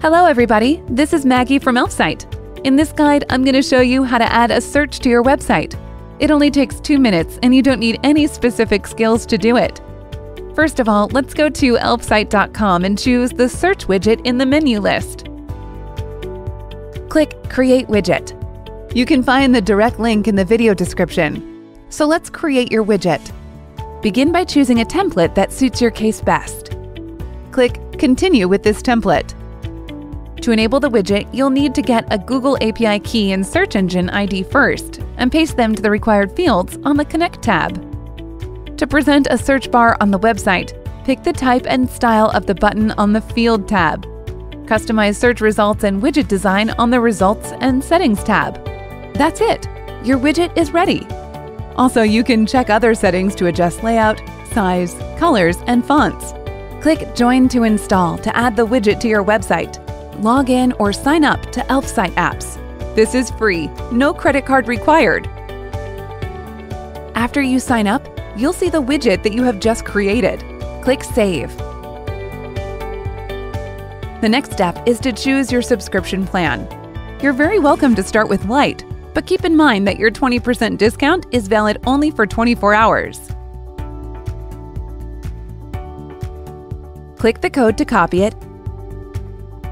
Hello everybody, this is Maggie from Elfsight. In this guide, I'm going to show you how to add a search to your website. It only takes two minutes and you don't need any specific skills to do it. First of all, let's go to elfsight.com and choose the search widget in the menu list. Click Create Widget. You can find the direct link in the video description. So let's create your widget. Begin by choosing a template that suits your case best. Click Continue with this template. To enable the widget, you'll need to get a Google API key and search engine ID first and paste them to the required fields on the Connect tab. To present a search bar on the website, pick the type and style of the button on the Field tab. Customize search results and widget design on the Results and Settings tab. That's it! Your widget is ready. Also, you can check other settings to adjust layout, size, colors, and fonts. Click Join to install to add the widget to your website log in, or sign up to Elfsight apps. This is free, no credit card required. After you sign up, you'll see the widget that you have just created. Click Save. The next step is to choose your subscription plan. You're very welcome to start with Lite, but keep in mind that your 20% discount is valid only for 24 hours. Click the code to copy it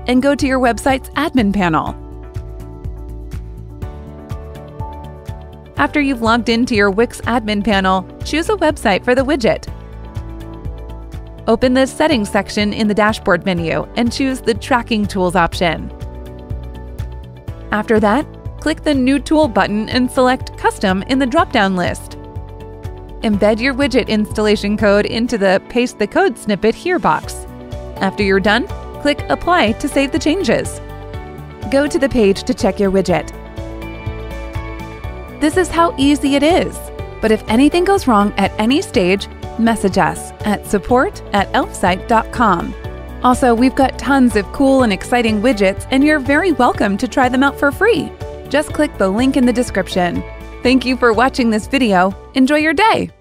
and go to your website's admin panel. After you've logged into your Wix admin panel, choose a website for the widget. Open the Settings section in the Dashboard menu and choose the Tracking Tools option. After that, click the New Tool button and select Custom in the drop-down list. Embed your widget installation code into the Paste the Code snippet here box. After you're done, click Apply to save the changes. Go to the page to check your widget. This is how easy it is. But if anything goes wrong at any stage, message us at support at elfsight.com. Also, we've got tons of cool and exciting widgets, and you're very welcome to try them out for free. Just click the link in the description. Thank you for watching this video. Enjoy your day!